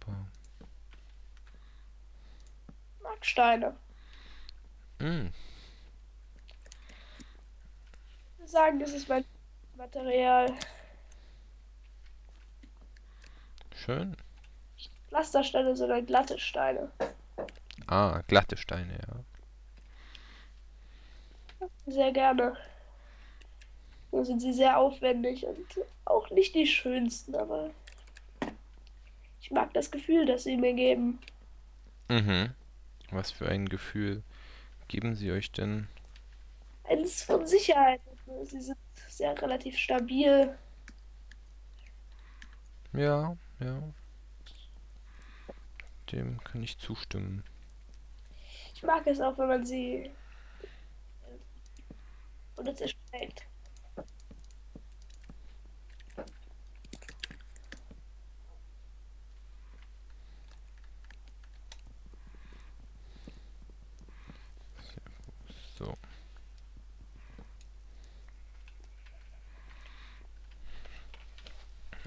Aber. Mag Steine. Mh, Wir sagen, das ist mein Material. schön. Pflastersteine, sondern glatte Steine. Ah, glatte Steine, ja. Sehr gerne. Nur sind sie sehr aufwendig und auch nicht die schönsten, aber ich mag das Gefühl, das sie mir geben. Mhm. Was für ein Gefühl geben sie euch denn? Eines von Sicherheit. Sie sind sehr relativ stabil. Ja, ja. Dem kann ich zustimmen. Ich mag es auch, wenn man sie oder zerschlägt. So.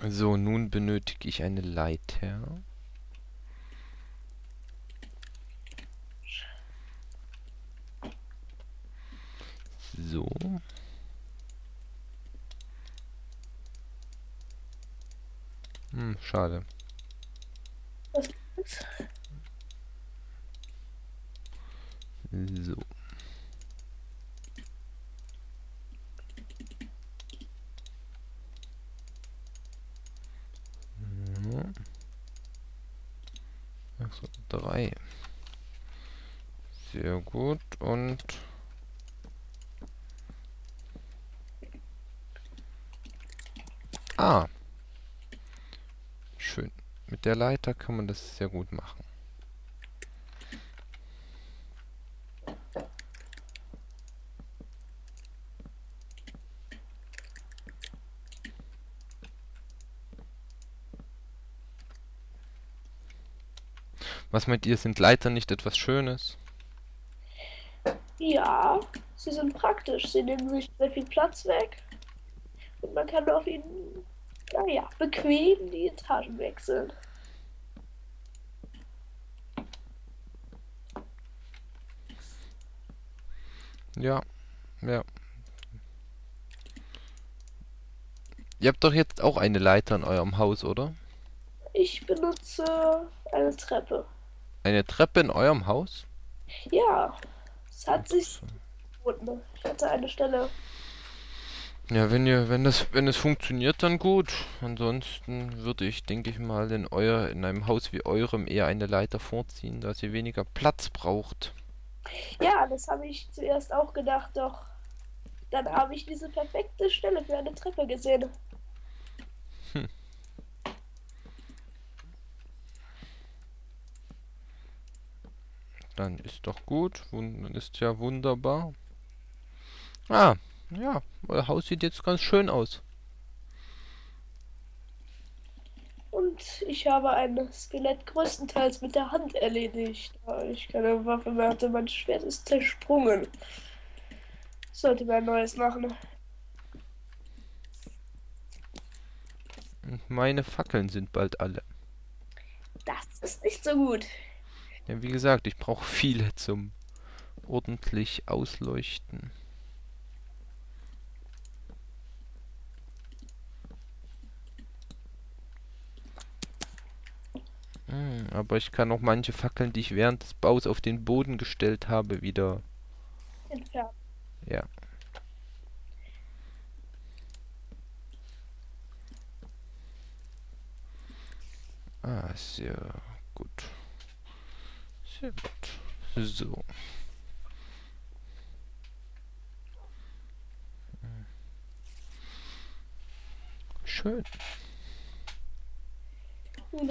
So, nun benötige ich eine Leiter. So. Hm, schade. So. Sehr gut. Und Ah. Schön. Mit der Leiter kann man das sehr gut machen. Was meint ihr, sind Leitern nicht etwas Schönes? Ja, sie sind praktisch. Sie nehmen sich sehr viel Platz weg. Und man kann auf ihnen, naja, bequem die Etagen wechseln. Ja, ja. Ihr habt doch jetzt auch eine Leiter in eurem Haus, oder? Ich benutze eine Treppe. Eine Treppe in eurem Haus? Ja, es hat sich geboten. Ich hatte eine Stelle. Ja, wenn ihr, wenn das, wenn es funktioniert, dann gut. Ansonsten würde ich, denke ich mal, in euer, in einem Haus wie eurem eher eine Leiter vorziehen, dass ihr weniger Platz braucht. Ja, das habe ich zuerst auch gedacht, doch dann habe ich diese perfekte Stelle für eine Treppe gesehen. Dann ist doch gut. Dann ist ja wunderbar. Ah, ja, euer Haus sieht jetzt ganz schön aus. Und ich habe ein Skelett größtenteils mit der Hand erledigt. Ich keine Waffe mehr hatte, mein Schwert ist zersprungen. Sollte mir ein neues machen. Und meine Fackeln sind bald alle. Das ist nicht so gut. Ja, wie gesagt, ich brauche viele zum ordentlich ausleuchten. Hm, aber ich kann auch manche Fackeln, die ich während des Baus auf den Boden gestellt habe, wieder. Entfernt. Ja. Ah, sehr gut. So. Schön.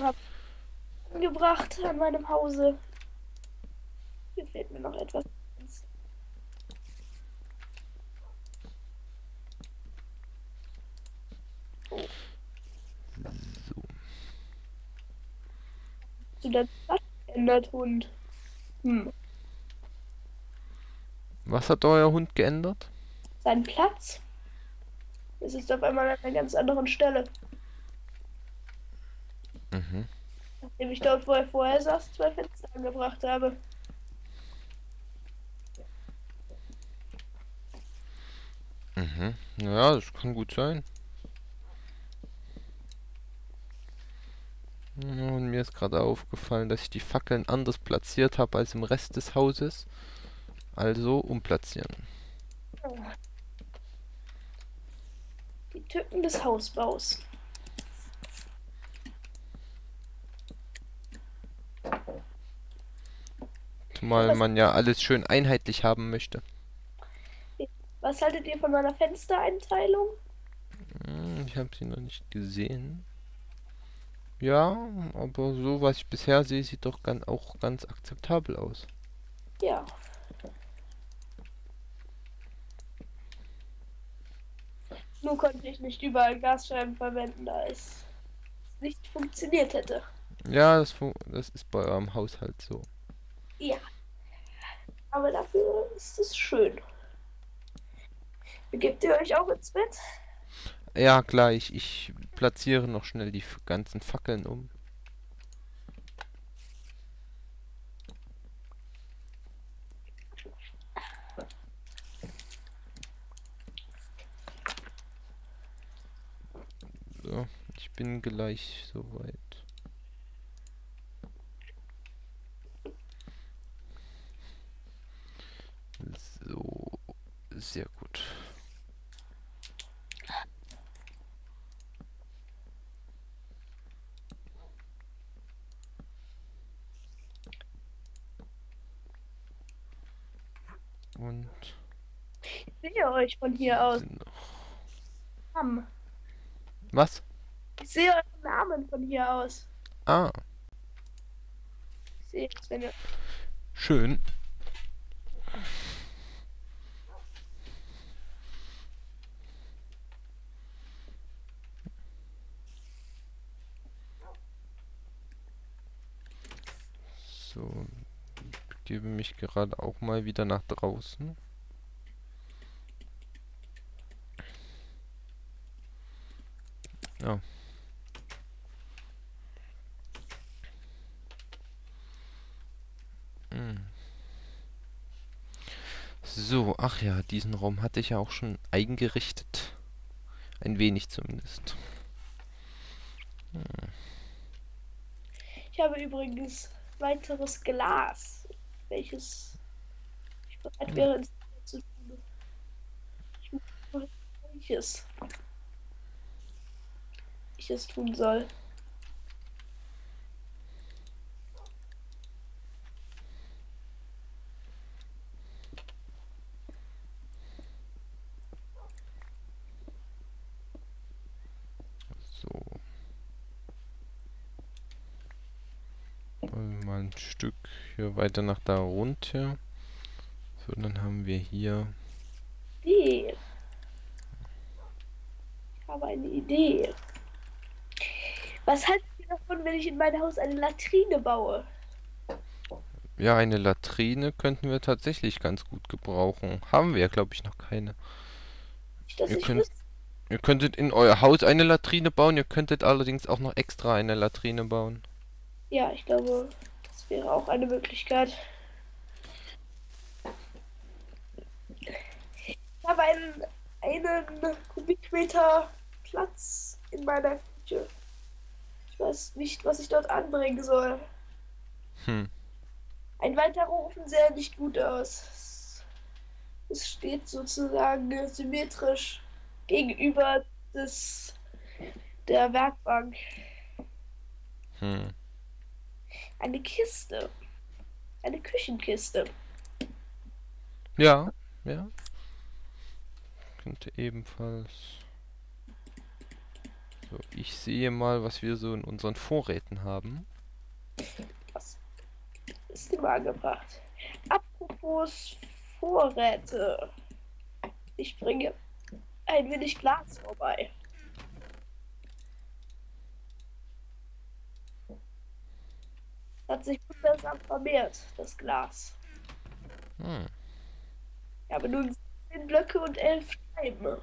Habe ich gebracht an meinem Hause. Hier fehlt mir noch etwas. So. Zu der Platz geändert, Hund. Hm. Was hat euer Hund geändert? Sein Platz. Es ist auf einmal an einer ganz anderen Stelle. Mhm. Nachdem ich dort, wo er vorher saß, zwei Fenster angebracht habe. Mhm. Ja, das kann gut sein. Und mir ist gerade aufgefallen, dass ich die Fackeln anders platziert habe als im Rest des Hauses. Also umplatzieren. Die Tücken des Hausbaus. Zumal man ja alles schön einheitlich haben möchte. Was haltet ihr von meiner Fenstereinteilung? Hm, Ich habe sie noch nicht gesehen. Ja, aber so was ich bisher sehe, sieht doch ganz, auch ganz akzeptabel aus. Ja. Nur konnte ich nicht überall Gasscheiben verwenden, da es nicht funktioniert hätte. Ja, das, fu- das ist bei eurem Haushalt so. Ja. Aber dafür ist es schön. Begebt ihr euch auch ins Bett? Ja, gleich. Ich platziere noch schnell die ganzen Fackeln um. So, ich bin gleich soweit. So, sehr gut. Und Ich sehe euch von hier aus. Namen. Was? Ich sehe euren Namen von hier aus. Ah, Ich sehe es, wenn ihr. schön. So, begebe mich gerade auch mal wieder nach draußen. Ja. Hm. So, ach ja, diesen Raum hatte ich ja auch schon eingerichtet. Ein wenig zumindest. Ich habe übrigens weiteres Glas, welches ich bereit wäre ins zu tun. Ich noch welches ich es tun soll. So. Wollen wir mal ein Stück hier weiter nach da runter. So, dann haben wir hier. Idee. Ich habe eine Idee. Was haltet ihr davon, wenn ich in mein Haus eine Latrine baue? Ja, eine Latrine könnten wir tatsächlich ganz gut gebrauchen. Haben wir, glaube ich, noch keine. Ihr ich könnt-. Ihr könntet in euer Haus eine Latrine bauen, ihr könntet allerdings auch noch extra eine Latrine bauen. Ja, ich glaube, wäre auch eine Möglichkeit. Ich habe einen, einen Kubikmeter Platz in meiner Küche. Ich weiß nicht, was ich dort anbringen soll. Hm. Ein weiterer Ofen sähe nicht gut aus. Es- steht sozusagen symmetrisch gegenüber des, der Werkbank. Hm. Eine Kiste. Eine Küchenkiste. Ja, ja. Könnte ebenfalls. So, ich sehe mal, was wir so in unseren Vorräten haben. Was ist immer angebracht? Apropos Vorräte. Ich bringe ein wenig Glas vorbei. hat sich wundersam vermehrt, das Glas. Hm. Ich habe nun 10 Blöcke und 11 Scheiben.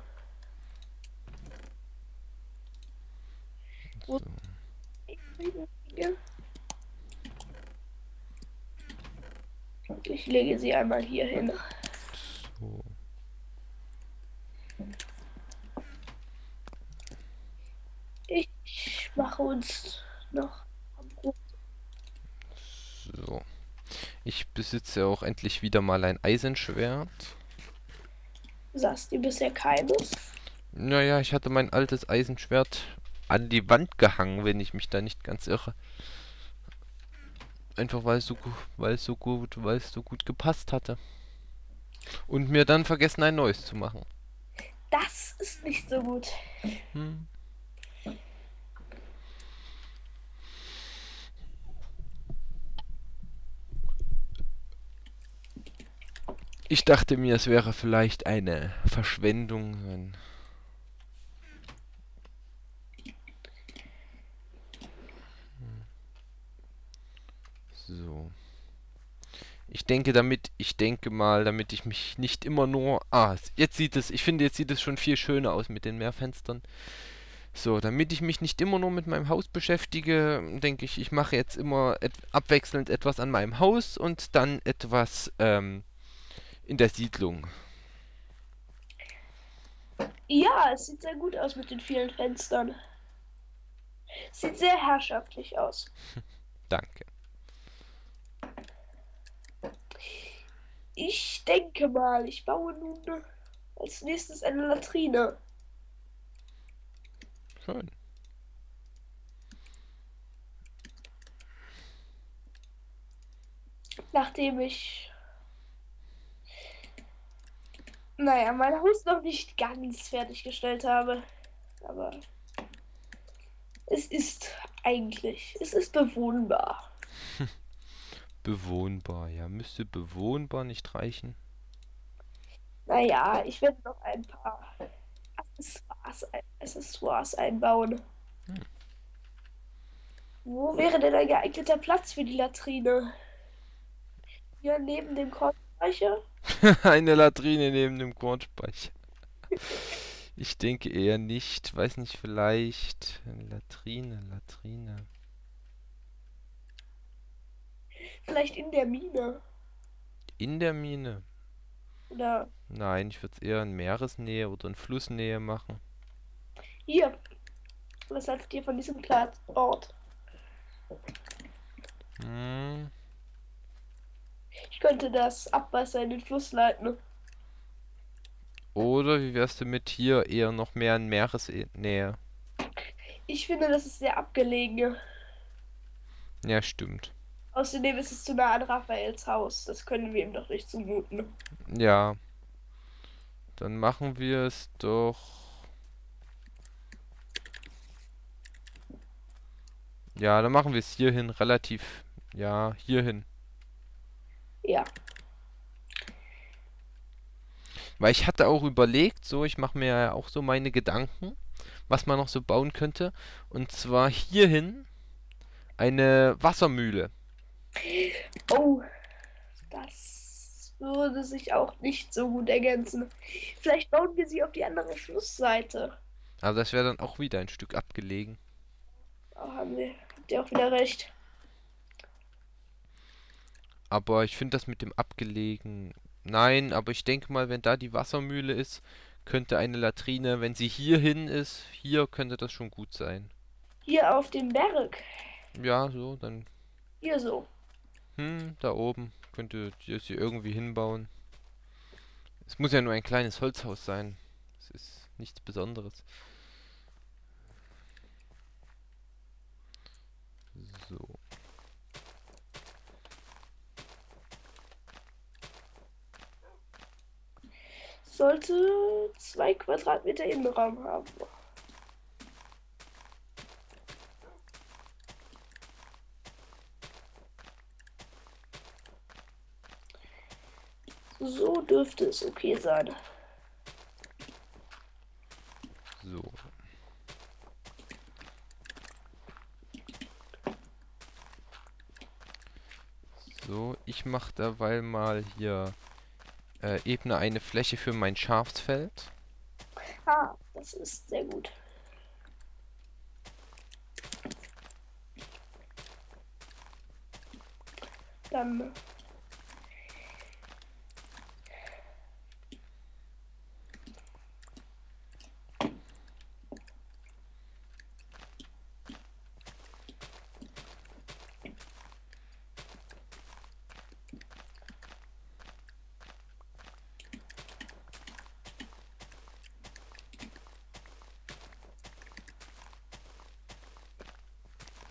Ich lege sie einmal hier hin. So. Ich mache uns noch so. Ich besitze auch endlich wieder mal ein Eisenschwert. Sagst du bisher keines? Naja, ich hatte mein altes Eisenschwert an die Wand gehangen, wenn ich mich da nicht ganz irre. Einfach weil es so, weil es so gut, weil es so gut gepasst hatte. Und mir dann vergessen, ein neues zu machen. Das ist nicht so gut. Hm. Ich dachte mir, es wäre vielleicht eine Verschwendung. So. Ich denke damit, ich denke mal, damit ich mich nicht immer nur. Ah, jetzt sieht es, ich finde, jetzt sieht es schon viel schöner aus mit den Mehrfenstern. So, damit ich mich nicht immer nur mit meinem Haus beschäftige, denke ich, ich mache jetzt immer et abwechselnd etwas an meinem Haus und dann etwas ähm, in der Siedlung. Ja, es sieht sehr gut aus mit den vielen Fenstern. Sieht sehr herrschaftlich aus. Danke. Ich denke mal, ich baue nun als nächstes eine Latrine. Schön. Nachdem ich, naja, mein Haus noch nicht ganz fertiggestellt habe. Aber es ist eigentlich, es ist bewohnbar. Bewohnbar, ja. Müsste bewohnbar nicht reichen. Naja, ich werde noch ein paar Accessoires, Accessoires einbauen. Hm. Wo wäre denn ein geeigneter Platz für die Latrine? Hier neben dem Kornspeicher? Eine Latrine neben dem Kornspeicher. Ich denke eher nicht. Weiß nicht, vielleicht. Latrine, Latrine. Vielleicht in der Mine? In der Mine. Oder Nein, ich würde es eher in Meeresnähe oder in Flussnähe machen. hier? Was haltet ihr von diesem Platz, Ort? Ich könnte das Abwasser in den Fluss leiten. Oder wie wär's denn mit hier eher noch mehr in Meeresnähe? Ich finde, das ist sehr abgelegen. Ja, stimmt. Außerdem ist es zu nah an Raphaels Haus. Das können wir ihm doch nicht zumuten. Ja. Dann machen wir es doch. Ja, dann machen wir es hierhin relativ. Ja, hierhin. Ja. Weil ich hatte auch überlegt, so, ich mache mir ja auch so meine Gedanken, was man noch so bauen könnte. Und zwar hierhin eine Wassermühle. Oh, das würde sich auch nicht so gut ergänzen. Vielleicht bauen wir sie auf die andere Flussseite. Aber das wäre dann auch wieder ein Stück abgelegen. Da haben wir, habt ihr auch wieder recht. Aber ich finde das mit dem abgelegen. Nein, aber ich denke mal, wenn da die Wassermühle ist, könnte eine Latrine, wenn sie hierhin ist, hier könnte das schon gut sein. Hier auf dem Berg. Ja, so, dann, Hier so. hm, da oben könnte ihr sie irgendwie hinbauen. Es muss ja nur ein kleines Holzhaus sein. Es ist nichts Besonderes. So. Sollte zwei Quadratmeter Innenraum haben. So dürfte es okay sein. So. So, ich mache derweil mal hier äh, ebne eine Fläche für mein Schafsfeld. Ah, das ist sehr gut. Dann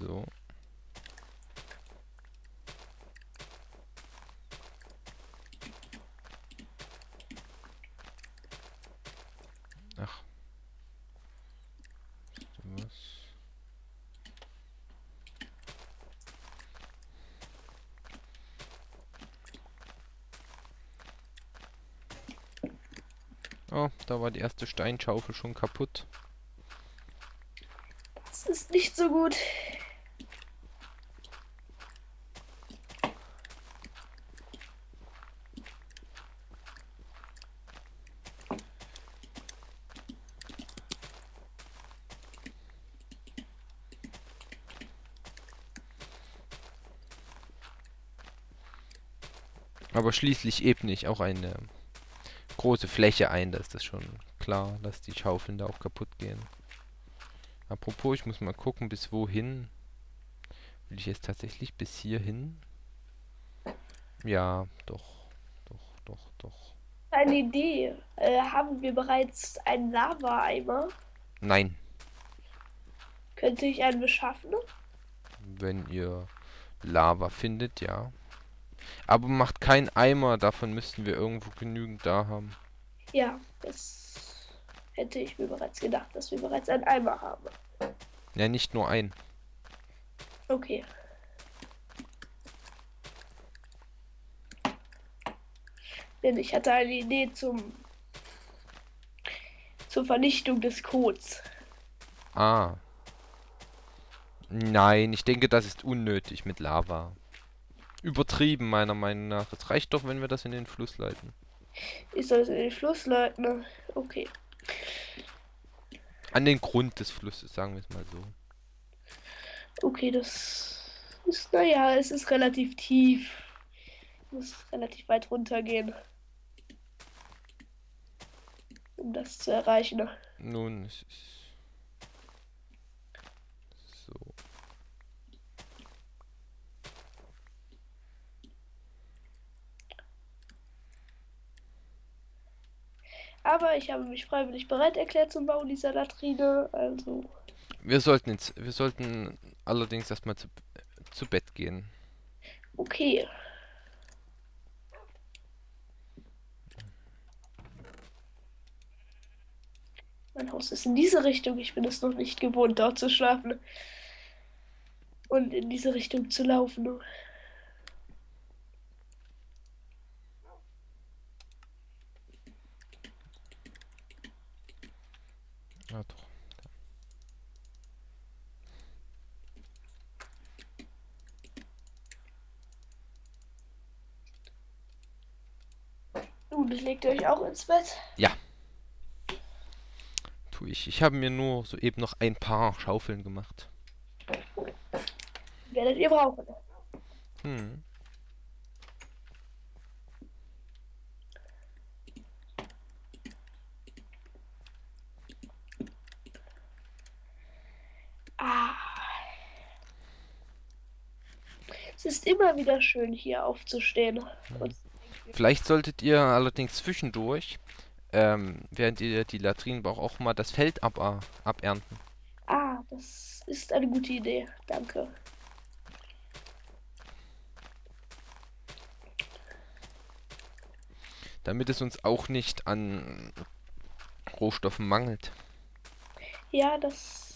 So. Ach. Was? Oh, da war die erste Steinschaufel schon kaputt. Das ist nicht so gut. Aber schließlich ebne ich auch eine große Fläche ein, da ist das schon klar, dass die Schaufeln da auch kaputt gehen. Apropos, ich muss mal gucken, bis wohin. Will ich jetzt tatsächlich bis hierhin? Ja, doch, doch, doch, doch. Eine Idee. Äh, haben wir bereits einen Lava-Eimer? Nein, Könnte ich einen beschaffen? wenn ihr Lava findet, ja. Aber macht keinen Eimer, davon müssten wir irgendwo genügend da haben. Ja, das hätte ich mir bereits gedacht, dass wir bereits einen Eimer haben. Ja, nicht nur ein. Okay. Denn ich hatte eine Idee zum zur Vernichtung des Codes. Ah. Nein, ich denke, das ist unnötig mit Lava. Übertrieben, meiner Meinung nach. Es reicht doch, wenn wir das in den Fluss leiten. Ich soll es in den Fluss leiten. Okay. An den Grund des Flusses, sagen wir es mal so. Okay, das ist, naja, es ist relativ tief. Muss relativ weit runtergehen. Um das zu erreichen. Nun, es ist... So. Aber ich habe mich freiwillig bereit erklärt zum Bau dieser Latrine. Also, Wir sollten jetzt, wir sollten allerdings erstmal zu, zu Bett gehen. okay. Mein Haus ist in diese Richtung. Ich bin es noch nicht gewohnt, dort zu schlafen. Und in diese Richtung zu laufen. Ja, doch. Nun, legt ihr euch auch ins Bett. Tue ich. Ich habe mir nur soeben noch ein paar Schaufeln gemacht. Werdet ihr brauchen. Hm. Ah. Es ist immer wieder schön, hier aufzustehen. Und Vielleicht solltet ihr allerdings zwischendurch, ähm, während ihr die Latrinen braucht, auch mal das Feld ab, äh, abernten. ah, das ist eine gute Idee. Danke. Damit es uns auch nicht an Rohstoffen mangelt. Ja, das